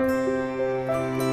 Música